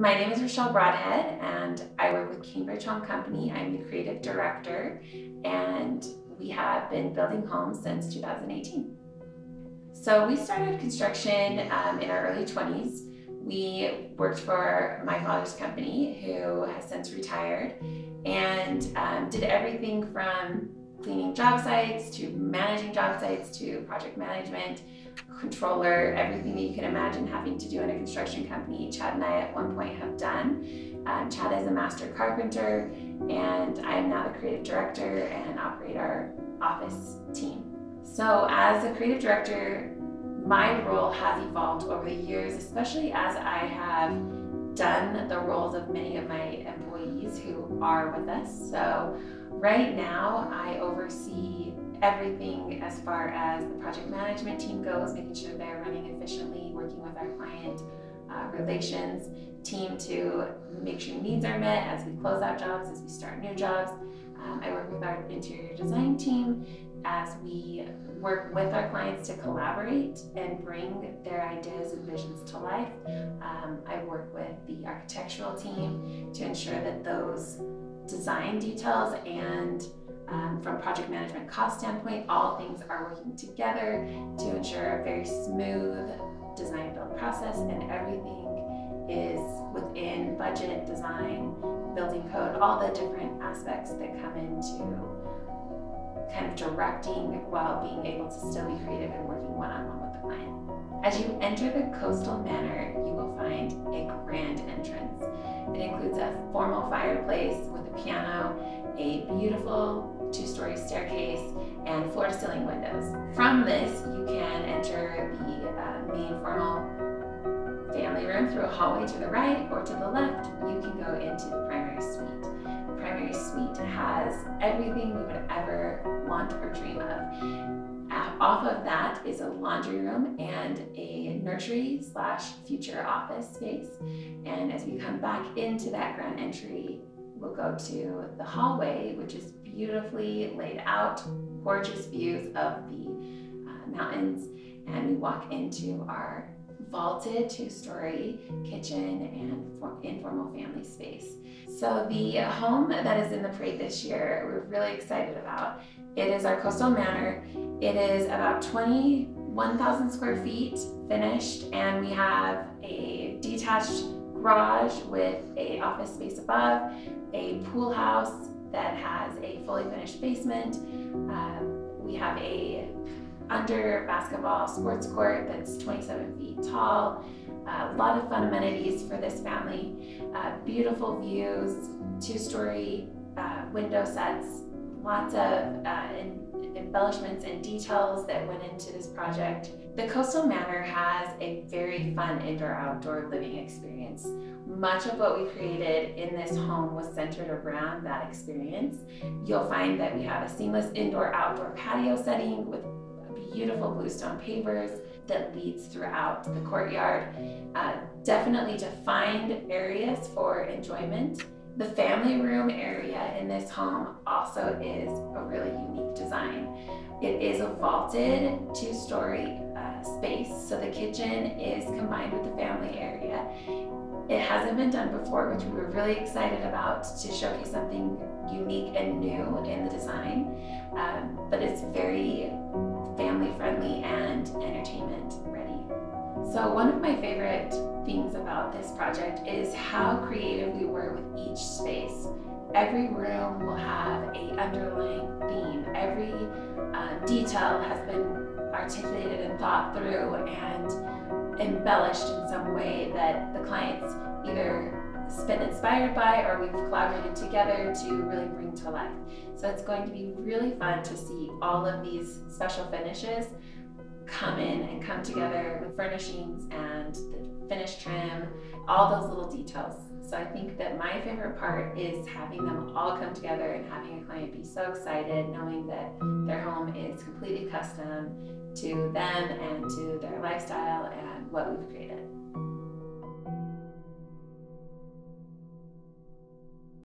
My name is Rochelle Broadhead and I work with Cambridge Home Company. I'm the creative director and we have been building homes since 2018. So we started construction um, in our early 20s. We worked for my father's company who has since retired and um, did everything from cleaning job sites to managing job sites to project management, controller, everything that you can imagine having to do in a construction company. Chad and I at one point have done. Um, Chad is a master carpenter and I am now the creative director and operate our office team. So as a creative director, my role has evolved over the years, especially as I have done the roles of many of my employees who are with us. So right now I oversee everything as far as the project management team goes, making sure they're running efficiently, working with our client uh, relations team to make sure needs are met as we close out jobs, as we start new jobs. Um, I work with our interior design team as we work with our clients to collaborate and bring their ideas and visions to life. Um, I work with the architectural team to ensure that those design details and um, from project management cost standpoint, all things are working together to ensure a very smooth design build process and everything is within budget, design, building code, all the different aspects that come into kind of directing while being able to still be creative and working one-on-one with the client. As you enter the Coastal Manor, you will find a grand entrance. It includes a formal fireplace with a piano, a beautiful two-story staircase, and floor-to-ceiling windows. From this, you can enter the uh, main formal family room through a hallway to the right or to the left. You can go into the primary suite. The primary suite everything you would ever want or dream of. Uh, off of that is a laundry room and a nursery slash future office space. And as we come back into that grand entry, we'll go to the hallway, which is beautifully laid out, gorgeous views of the uh, mountains, and we walk into our vaulted two-story kitchen and informal family space. So the home that is in the parade this year, we're really excited about. It is our Coastal Manor. It is about 21,000 square feet finished and we have a detached garage with a office space above, a pool house that has a fully finished basement. Um, we have a under basketball sports court that's 27 feet tall. A lot of fun amenities for this family. Uh, beautiful views, two-story uh, window sets, lots of uh, embellishments and details that went into this project. The Coastal Manor has a very fun indoor-outdoor living experience. Much of what we created in this home was centered around that experience. You'll find that we have a seamless indoor-outdoor patio setting with beautiful bluestone pavers that leads throughout the courtyard. Uh, definitely defined areas for enjoyment. The family room area in this home also is a really unique design. It is a vaulted two-story uh, space, so the kitchen is combined with the family area. It hasn't been done before, which we were really excited about to showcase something unique and new in the design, um, but it's very So one of my favorite things about this project is how creative we were with each space. Every room will have a underlying theme. Every uh, detail has been articulated and thought through and embellished in some way that the clients either been inspired by or we've collaborated together to really bring to life. So it's going to be really fun to see all of these special finishes come in and come together with furnishings and the finished trim, all those little details. So I think that my favorite part is having them all come together and having a client be so excited knowing that their home is completely custom to them and to their lifestyle and what we've created.